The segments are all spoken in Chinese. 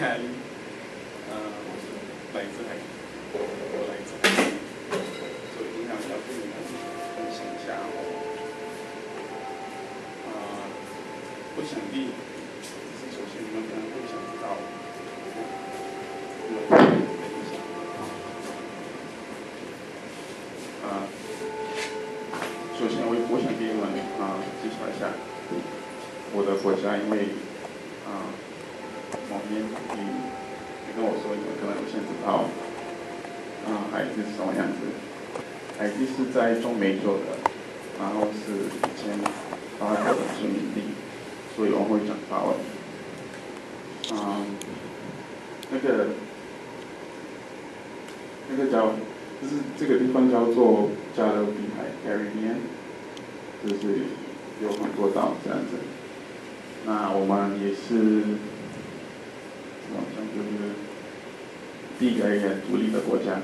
can 在中美洲的，然后是以前法国的殖民地，所以我会讲法文。嗯，那个那个叫，就是这个地方叫做加勒比海 （Caribbean），就是有很多岛这样子。那我们也是。好像就是第一个独立的国家，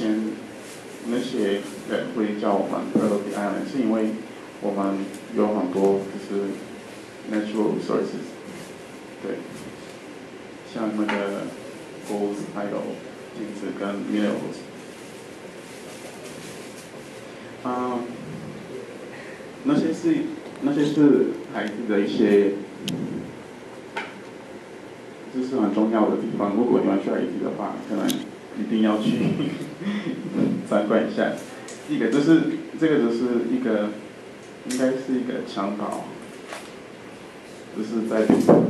前那些人会叫我们 “Pearly Island”，是因为我们有很多就是 natural resources，对，像那个 gold 还有金子跟 minerals，啊，那些是。那些是孩子的一些，这是很重要的地方。如果你们去海地的话，可能一定要去 参观一下。一个就是这个就是一个，应该是一个墙堡，就是在北部，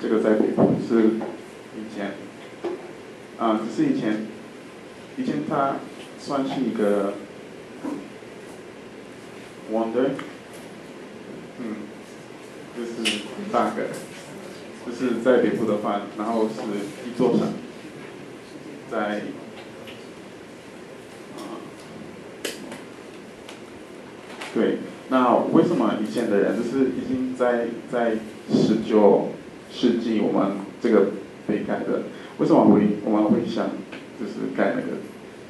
这个在北部是以前，啊，只是以前，以前它算是一个 wonder。嗯，就是很大个，就是在北部的话，然后是一座山，在，啊，对，那为什么以前的人就是已经在在十九世纪我们这个被改的，为什么会我们会想就是改那个，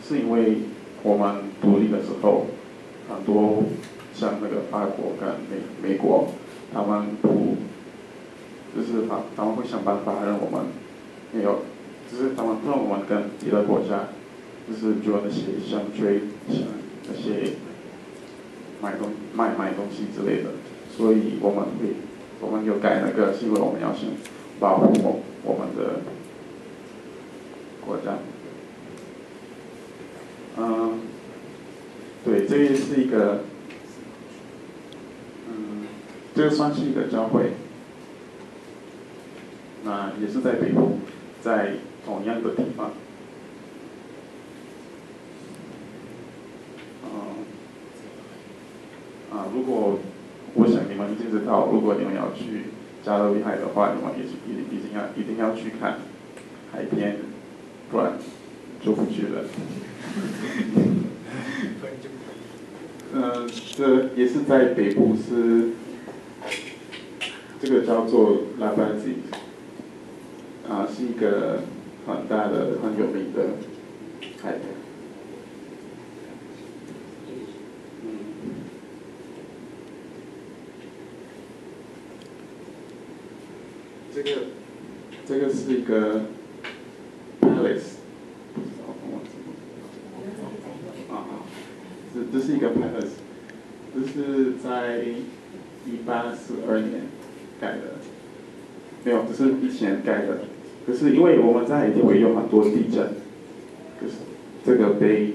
是因为我们独立的时候很多。像那个法国跟美美国，他们不，就是他他们会想办法让我们没有，就是他们让我们跟别的国家，就是做那些像追像那些买东卖买东西之类的，所以我们会我们有改那个，是因为我们要先保护我我们的国家。嗯，对，这也是一个。嗯这个算是一个教会，那也是在北部，在同样的地方。嗯，啊，如果我想你们已经知道，如果你们要去加勒比海的话，你们也是一定一定要一定要去看海边，不然就不去了。嗯，这也是在北部是。这个叫做拉巴吉，啊，是一个很大的、很有名的。这个，这个是一个 palace，啊啊，这这是一个 palace，这是在一八四二年。盖的，没有，这是以前盖的。可是因为我们在海地会有很多地震，可是这个被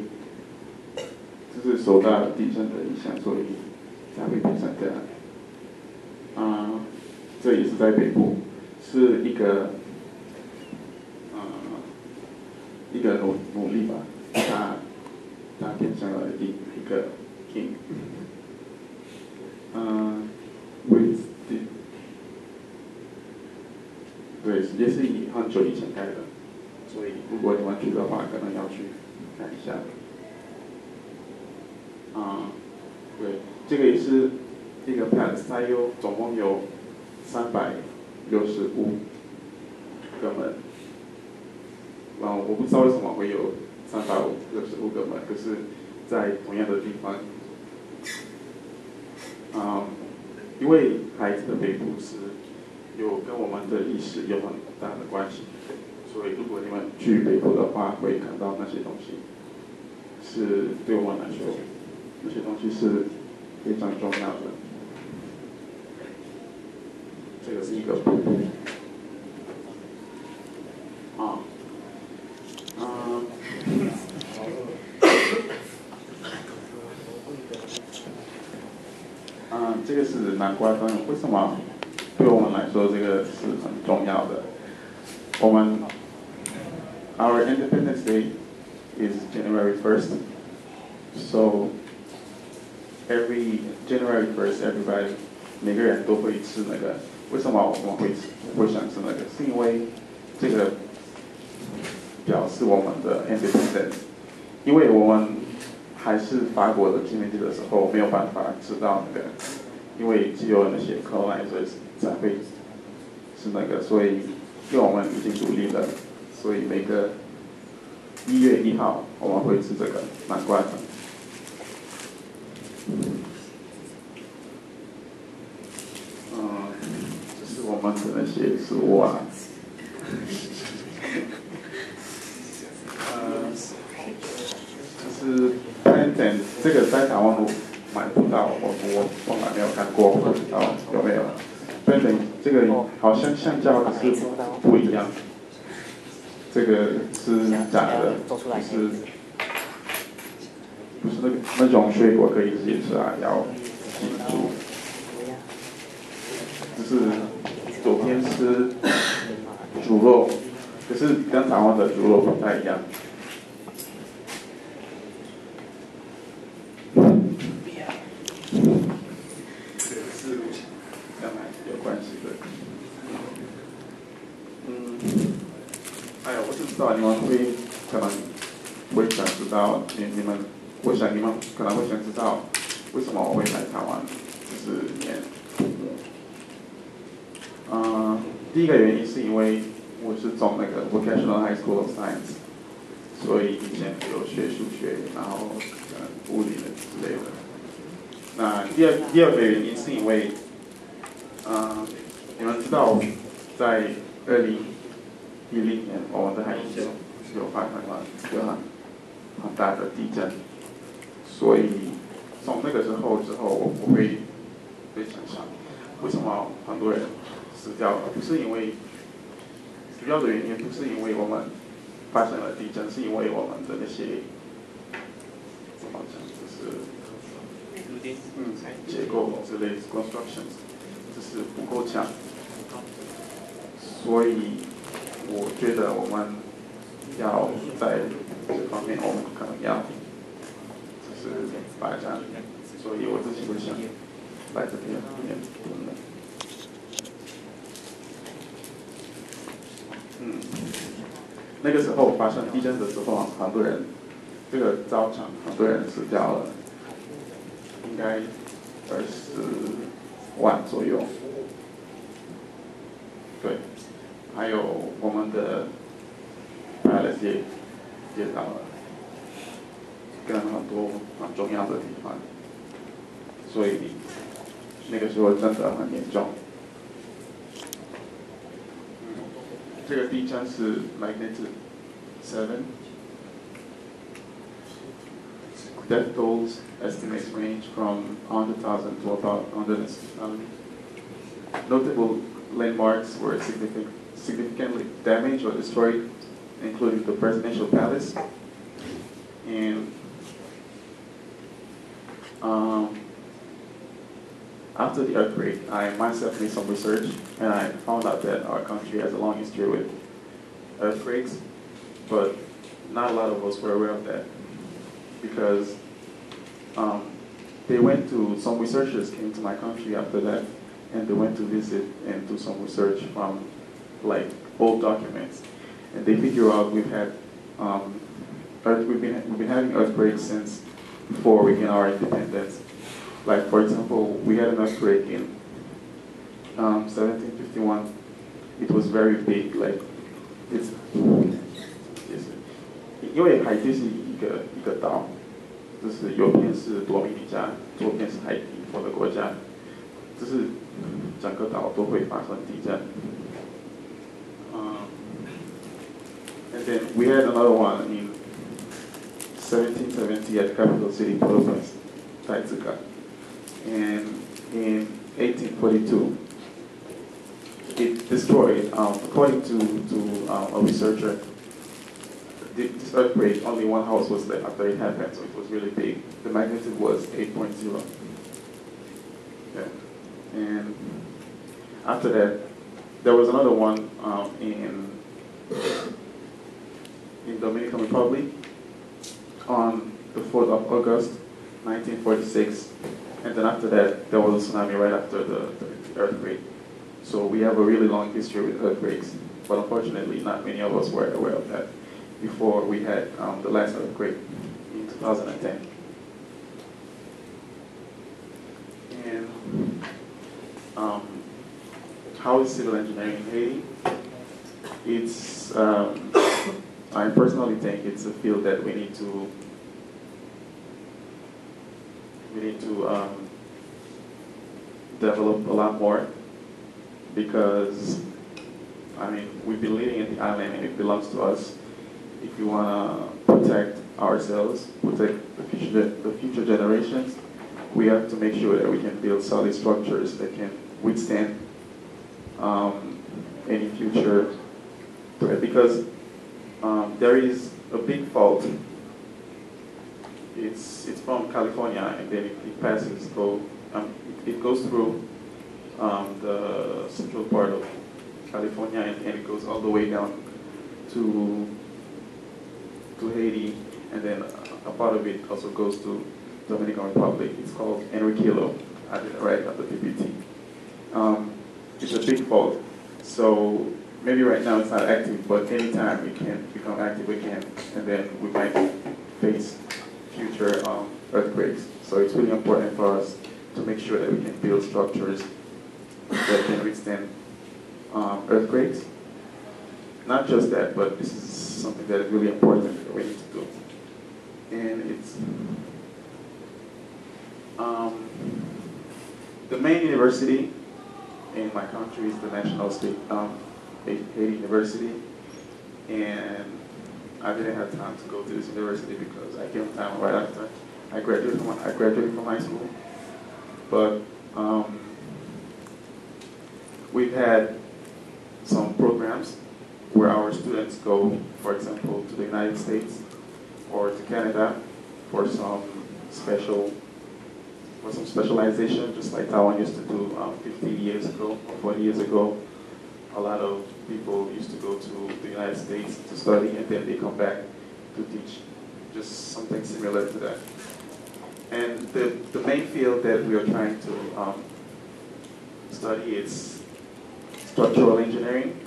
就是受到地震的影响，所以才会变成这样。啊，这也是在北部，是一个啊一个努努力吧，他他变成了一一个 king，嗯，with 对，也是以很就以前盖的，所以如果你们去的话，可能要去看一下。啊，对，这个也是一个 palace，它有总共有三百六十五个门。啊，我不知道为什么会有三百六十五个门，可是，在同样的地方，啊，因为孩子的北部是有跟我们的历史有很大的关系，所以如果你们去北部的话，会看到那些东西，是对我们来说，那些东西是非常重要的。这个是一个。啊，嗯。嗯，这个是南瓜灯，为什么对我们来说这个是很重要的？我们 Our Independence Day is January 1st, so every January 1st, everybody 每个人都会吃那个。为什么我们会会想吃那个？是因为这个表示我们的 independence，因为我们还是法国的殖民地的时候，没有办法吃到那个，因为只有那些 cola，所以才会吃那个，所以因为我们已经独立了，所以每个一月一号我们会吃这个南瓜粉。我们只能写食物啊。呃，就是 plantain 这个在台湾买不到，我我从来没有看过，不知道有没有。Plantain 这个好像橡胶，可是不一样。这个是假的，不是不是那个那种水果可以直接吃啊，要记住，就是。昨天吃猪肉，可是跟台湾的猪肉不太一样。这个是跟奶有关系的。嗯，哎呀，我就知道你们会可能会想知道，你你们，我想你们可能会想知道，为什么我会来台湾，就是念。嗯，第一个原因是因为我是从那个 Vocational High School of Science，所以以前有学数学，然后呃物理的之类的。那第二第二个原因是因为，嗯，你们知道在二零一零年我们的海啸有发生了一个很很大的地震，所以从那个时候之后，我我会会想象，为什么很多人。死掉了，不是因为主要的原因，不是因为我们发生了地震，是因为我们的那些怎么讲，就是嗯结构之类 constructions 就是不够强，所以我觉得我们要在这方面，我们可能要就是发展，所以我自己会想来这边念。嗯，那个时候发生地震的时候，很多人，这个造成很多人死掉了，应该二十万左右。对，还有我们的拍了些跌倒了，跟很多很重要的地方，所以那个时候真的很严重。这个地震是 magnitude seven. Death tolls estimates range from 100,000 to about 160,000. Notable landmarks were significant, significantly damaged or destroyed, including the presidential palace. And um, after the earthquake, I myself made some research and I found out that our country has a long history with earthquakes, but not a lot of us were aware of that because um, they went to, some researchers came to my country after that and they went to visit and do some research from like old documents. And they figure out we've had, um, earth, we've, been, we've been having earthquakes since before we gained our independence. Like, for example, we had an earthquake in um, 1751. It was very big, like, it's, it's 因为海地是一个一个岛，就是右边是多米尼加，左边是海地，我的国家。 就是整个岛都会发生地震。 And then we had another one in 1770 at capital city Port-au-Prince, Taizuka. And in 1842, it destroyed, um, according to, to um, a researcher, this earthquake, only one house was there after it happened, so it was really big. The magnitude was 8.0. Yeah. And after that, there was another one um, in Dominican Republic on the 4th of August, 1946. And then after that, there was a tsunami right after the, the earthquake. So we have a really long history with earthquakes, but unfortunately, not many of us were aware of that before we had um, the last earthquake in 2010. And um, how is civil engineering in Haiti? It's, um, I personally think it's a field that we need to, we need to um, develop a lot more because, I mean, we've been living in the island and it belongs to us. If we want to protect ourselves, protect the future, the future generations, we have to make sure that we can build solid structures that can withstand um, any future threat. Because um, there is a big fault. It's it's from California, and then it, it passes go. Um, it, it, goes through um, the central part of California, and, and it goes all the way down to to Haiti, and then a part of it also goes to Dominican Republic. It's called Enriquillo. Right at the PPT. Um, it's a big fault. So maybe right now it's not active, but anytime it can become active again, and then we might face future um, earthquakes. So it's really important for us to make sure that we can build structures that can withstand um, earthquakes. Not just that, but this is something that is really important that we need to do. And it's um, the main university in my country is the National State um, Haiti University, and I didn't have time to go to this university because I came down right after I graduated from I graduated from high school. But um, we've had some programs where our students go, for example, to the United States or to Canada for some special for some specialization, just like Taiwan used to do um, 50 years ago or 40 years ago. A lot of people used to go to the United States to study and then they come back to teach, just something similar to that. And the, the main field that we are trying to um, study is structural engineering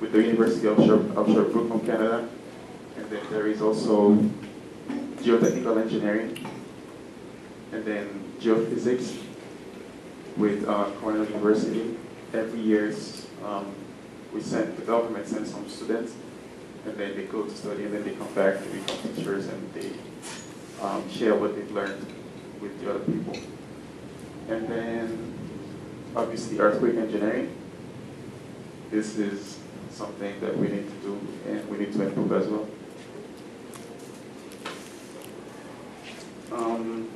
with the University of, Sher- of Sherbrooke from Canada. And then there is also geotechnical engineering and then geophysics with uh, Cornell University. Every year, um, we send the government sends some students, and then they go to study, and then they come back to become teachers, and they um, share what they've learned with the other people. And then, obviously, earthquake engineering. This is something that we need to do, and we need to improve as well. Um,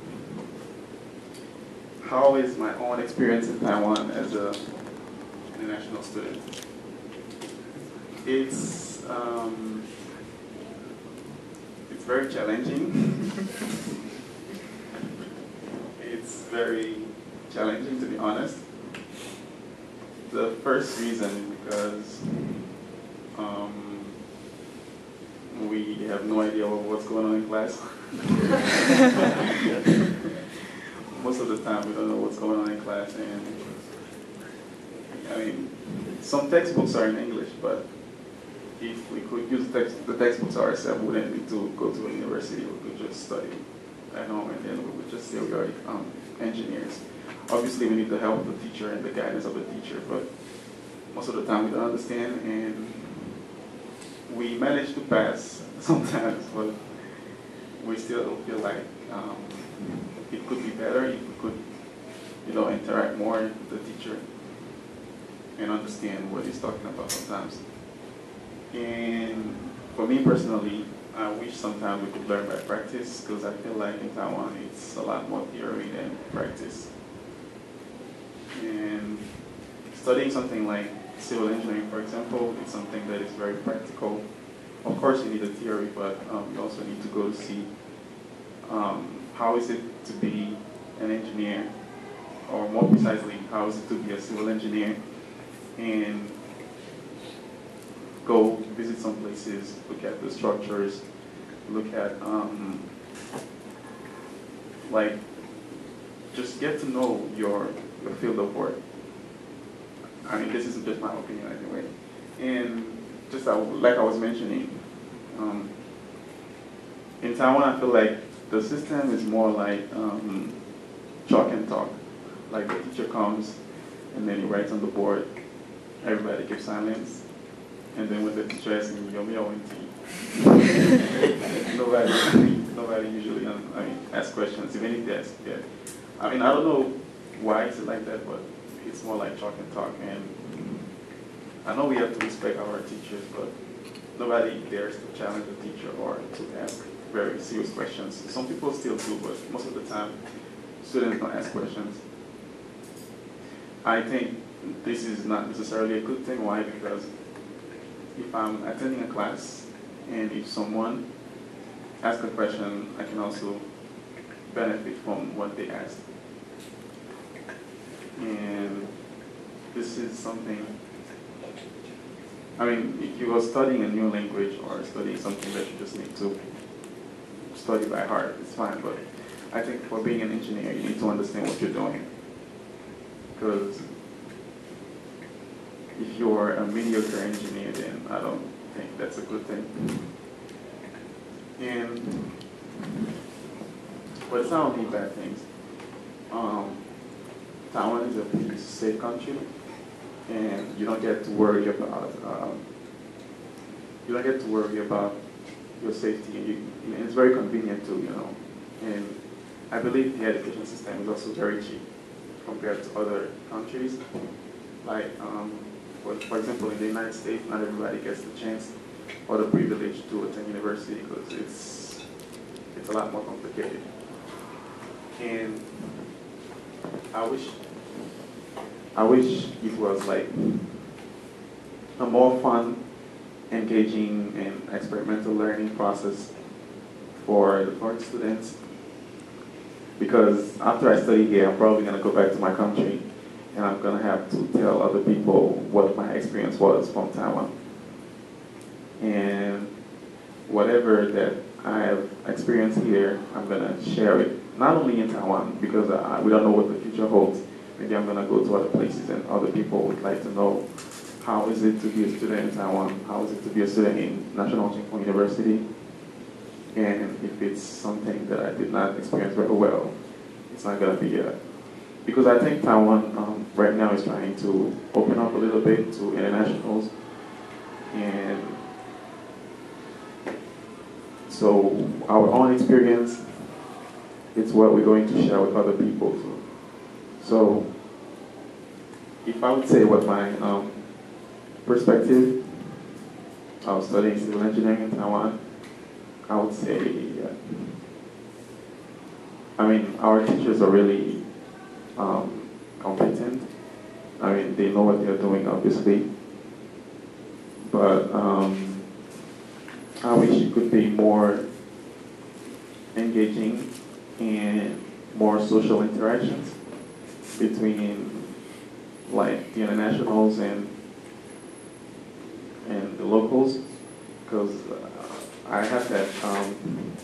how is my own experience in Taiwan as a international student? It's um, it's very challenging. it's very challenging to be honest. The first reason because um, we have no idea what's going on in class. most of the time we don't know what's going on in class and I mean some textbooks are in English but if we could use text, the textbooks ourselves we wouldn't need to go to a university? We could just study at home and then we would just say we are um, engineers. Obviously we need the help of the teacher and the guidance of the teacher but most of the time we don't understand and we manage to pass sometimes but we still feel like um, it could be better if we could you know, interact more with the teacher and understand what he's talking about sometimes. And for me personally, I wish sometimes we could learn by practice because I feel like in Taiwan it's a lot more theory than practice. And studying something like civil engineering, for example, is something that is very practical. Of course, you need a theory, but um, you also need to go to see um, how is it to be an engineer, or more precisely, how is it to be a civil engineer, and go visit some places, look at the structures, look at um, like just get to know your your field of work. I mean, this isn't just my opinion anyway. And just like I was mentioning, um, in Taiwan, I feel like the system is more like um, chalk and talk. Like the teacher comes and then he writes on the board, everybody keeps silence, and then when the teacher asks me, you're me nobody, nobody usually, um, I mean, asks questions, even if they ask, yeah. I mean, I don't know why it's like that, but it's more like chalk and talk. And I know we have to respect our teachers, but nobody dares to challenge the teacher or to ask very serious questions. Some people still do, but most of the time, students don't ask questions. I think this is not necessarily a good thing. Why? Because if I'm attending a class and if someone asks a question, I can also benefit from what they asked. And this is something, I mean, if you are studying a new language or studying something that you just need to study by heart, it's fine. But I think for being an engineer, you need to understand what you're doing. Because if you're a mediocre engineer, then I don't think that's a good thing. And, but it's not only bad things. Um, Taiwan is a pretty safe country, and you don't get to worry about um, you don't get to worry about your safety, and, you, and it's very convenient too, you know. And I believe the education system is also very cheap compared to other countries. Like, um, for, example, in the United States, not everybody gets the chance or the privilege to attend university because it's it's a lot more complicated. And I wish I wish it was like a more fun, engaging, and experimental learning process for the foreign students. Because after I study here, I'm probably going to go back to my country and I'm going to have to tell other people what my experience was from Taiwan. And whatever that I have experienced here, I'm going to share it, not only in Taiwan, because I, we don't know what the future holds. Maybe I'm going to go to other places and other people would like to know how is it to be a student in Taiwan? How is it to be a student in National Fung University? And if it's something that I did not experience very well, it's not going to be a, because I think Taiwan um, right now is trying to open up a little bit to internationals. And so our own experience, it's what we're going to share with other people. So, so if I would say what my um, perspective was studying civil engineering in Taiwan, I would say, I mean, our teachers are really um, competent. I mean, they know what they're doing, obviously. But um, I wish it could be more engaging and more social interactions between like the internationals and and the locals because uh, I have that um,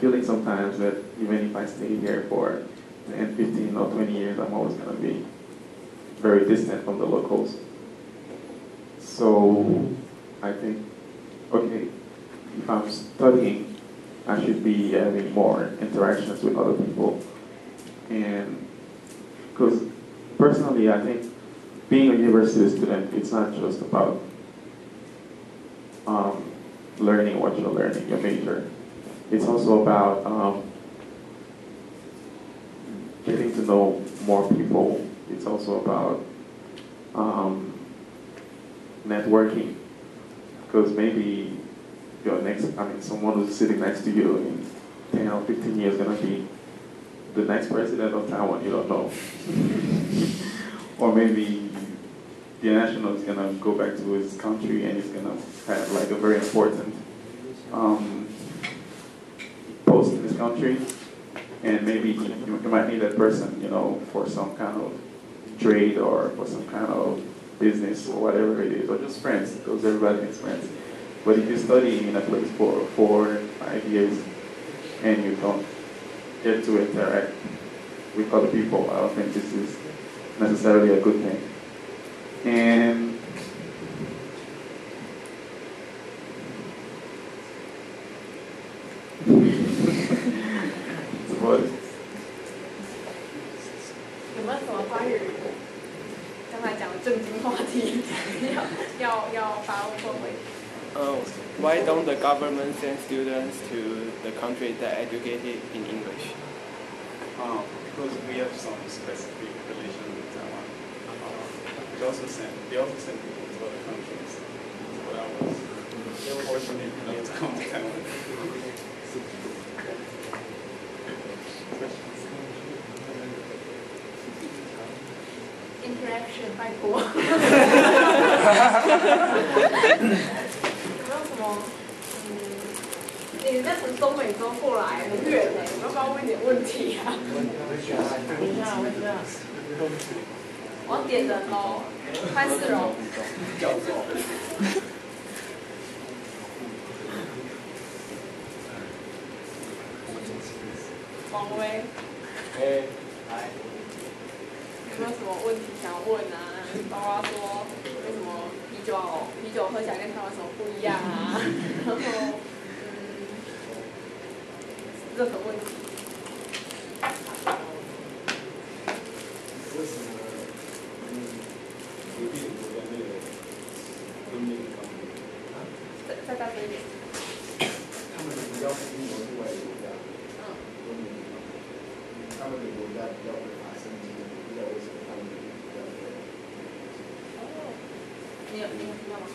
feeling sometimes that even if I stay here for 10, 15 or 20 years, I'm always going to be very distant from the locals. So I think, okay, if I'm studying, I should be having more interactions with other people. And because personally, I think being a university student, it's not just about um, learning what you're learning, your major. It's also about um, getting to know more people. It's also about um, networking. Because maybe your next, I mean, someone who's sitting next to you in 10 or 15 years going to be the next president of Taiwan, you don't know. or maybe the national is going to go back to his country and he's going to have like a very important um, post in this country. And maybe you, you might need that person, you know, for some kind of trade or for some kind of business or whatever it is, or just friends, because everybody needs friends. But if you study in a place for four, five years, and you don't get to interact with other people, I don't think this is necessarily a good thing. And 正经话题要要要发问或回？ Uh, why don't the government send students to the country that educated in English? Um, because we have some specific relation with Taiwan. Uh, we also send, they also send people to other countries. But I was fortunate enough to come to Taiwan. 拜托。有没有什么？嗯，你那从中美洲过来很远呢，有没有帮我问点问题啊？我要点人喽，拍四楼。王威。有没有什么问题想要问啊？包括说为什么啤酒啤酒喝起来跟台湾什么不一样啊？然后嗯，任何问题。为什么嗯隔壁国家那个婚姻方面，再再大声一点。他们比较是英国另外一个国家嗯，婚姻方面，他们的国家比较会发生这个，不知道为什么他们的比较会。哦，你有你有听到吗？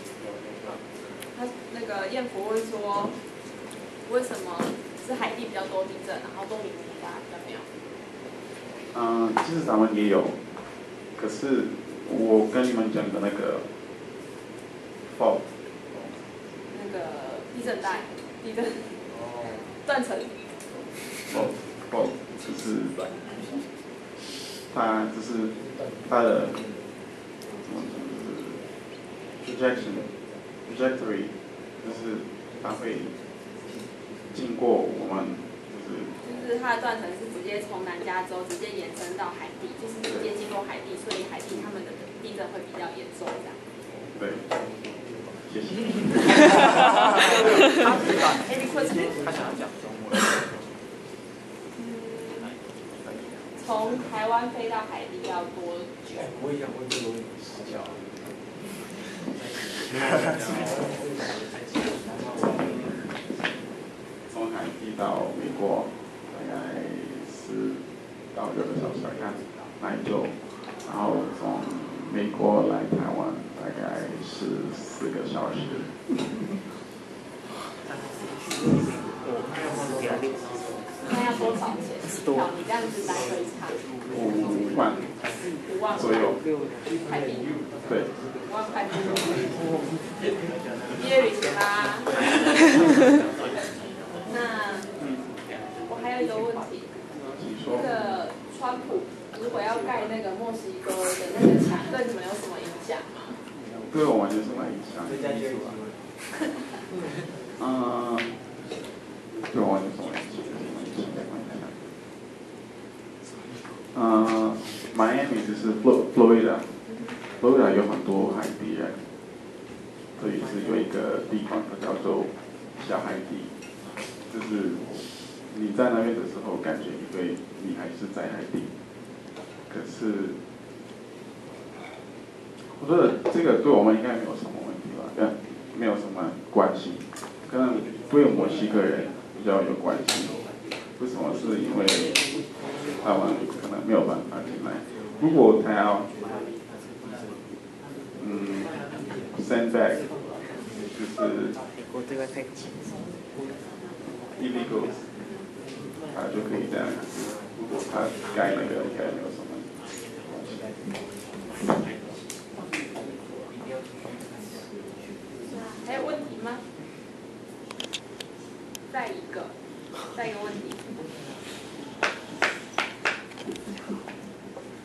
他那个燕福问说，为什么是海地比较多地震，然后东明其他比较没有？嗯，其实咱们也有，可是我跟你们讲的那个 fault，那个地震带，地震哦，断层。fault fault 就是它就是它的怎么讲就是 projection trajectory，就是它会经过我们就是就是它的断层是直接从南加州直接延伸到海地，就是直接经过海地，所以海地他们的地震会比较严重这样。对，谢谢。他想要讲中文。从台湾飞到海地要多久？哎，我也想问这个问题，时效。从海地到美国大概是到六个小时来看哪一周，然后从美国来台湾大概是四个小时。那要多少钱？票你这样子来回差五万五万左右，台币，对，五万块币。毕业旅行啦。一个问题，那。个川普如果要盖那个墨西哥的那个墙，对你们有什么影响吗？对我完全是蛮影响。增加就业机会。嗯，对我完全是蛮影响，蛮影响，蛮影响。嗯，Miami 就是 Flo Florida，Florida 有很多海地人，所以是有一个地方叫做小海地，就是你在那边的时候，感觉你对你还是在海地，可是我觉得这个对我们应该没有什么问题吧，跟没有什么关系，跟对墨西哥人比较有关系。为什么？是因为他们可能没有办法进来。如果他要嗯 send back，就是 illegal，他就可以这样。如果他改那个应该没有什么。还有问题吗？再一个，再一个问题。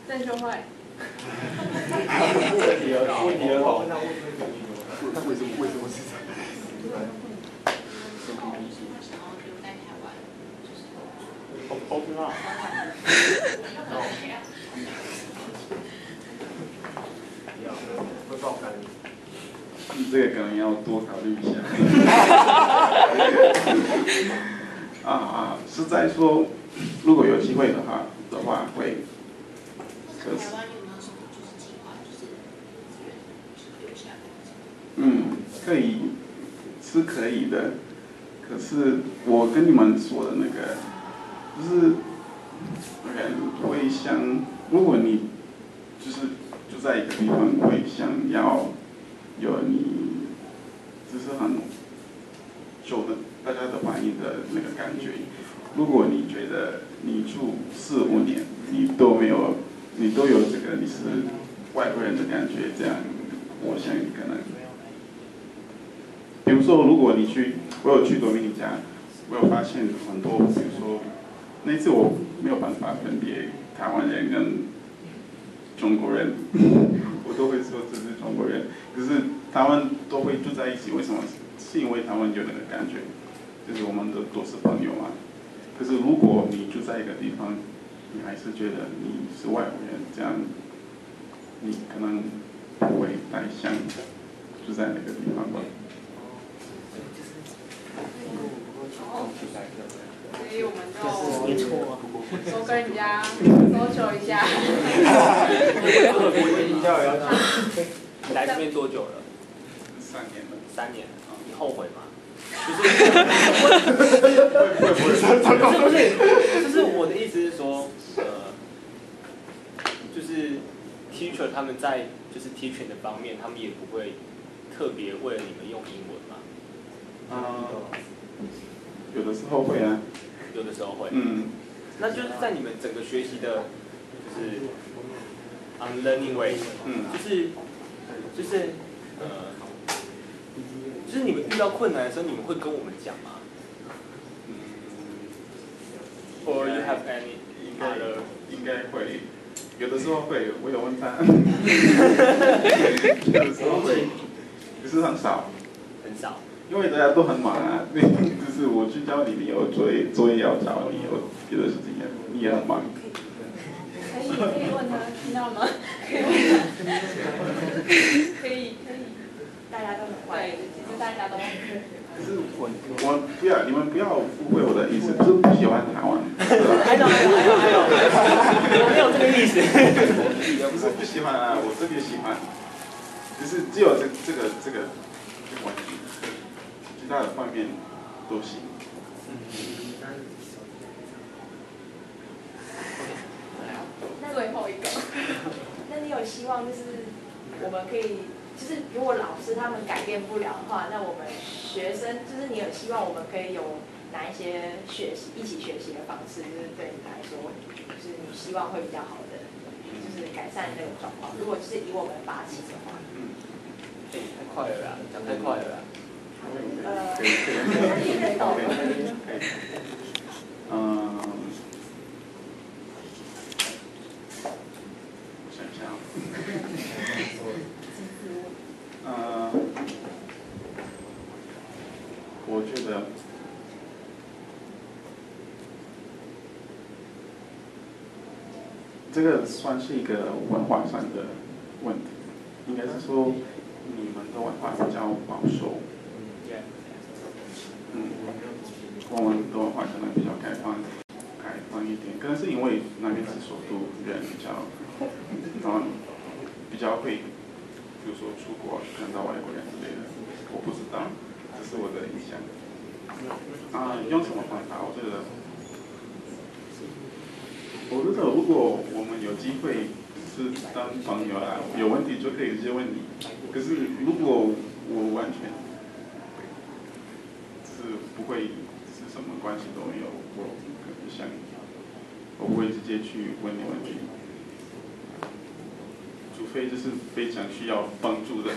郑秀慧，问题很好，问题很好。为什么为什么是这样？想要留在台湾，就是我我不知道。会爆肝。这个可能要多考虑一下。啊啊，是在说，如果有机会的话的话会，可是？嗯，可以是可以的，可是我跟你们说的那个，就是人会想，如果你就是就在一个地方会想要有你，只是很久的大家的反应的那个感觉。如果你觉得你住四五年，你都没有，你都有这个你是外国人的感觉，这样，我想可能。比如说，如果你去，我有去多米尼加，我有发现很多，比如说那次我没有办法分别台湾人跟中国人，我都会说这是中国人，可是他们都会住在一起，为什么？是因为他们有那个感觉，就是我们都都是朋友嘛。可是如果你住在一个地方，你还是觉得你是外国人，这样你可能不会太想住在那个地方吧。所以我们就没错。多跟人家搜求一下。你来这边多久了？三年了。三年。你后悔吗？不是，就是我的意思是说，呃，就是 teacher 他们在就是 teaching 的方面，他们也不会特别为了你们用英文嘛。啊、有的时候会啊。有的时候会。嗯。那就是在你们整个学习的，就是 on learning way，嗯就是就是呃，就是你们遇到困难的时候，你们会跟我们讲吗？Or you have any 应该应该会，有的时候会，我有问他，有的时候会，可是很少，很少？因为大家都很忙啊。就是我去教你，你有作业作业要找，你有别的事情也你也很忙。可以可以问他，听到吗？可以问他。可以可以，大家都很坏对，，其实大家都很可是我我不要你们不要误会我的意思，不是不喜欢台湾，还有还有还有还有，我没有这个意思。也不是不喜欢啊，我特别喜欢，只是只有这这个这个这个问题，其他的方面都行。最后一个。那你有希望就是我们可以，就是如果老师他们改变不了的话，那我们学生就是你有希望我们可以有哪一些学习一起学习的方式，就是对你来说，就是你希望会比较好的，就是改善这个状况。如果就是以我们发起的话，嗯哎，太快了啦，讲太快了啦。呃，可以可以那听得懂吗？嗯，想想，呃，我觉得这个算是一个文化上的问题，应该是说你们的文化比较保守。嗯，我们的文化可能比较开放，开放一点，可能是因为那边是首都，人比较，然后比较会，比如说出国看到外国人之类的，我不知道，这是我的印象。啊，用什么方法？我觉得，我觉得，如果我们有机会是当朋友啊，有问题就可以直接问你。可是如果我完全是不会什么关系都没有，我可能想我不会直接去问你问题，除非就是非常需要帮助的。